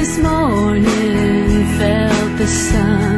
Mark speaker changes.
Speaker 1: this morning felt the sun.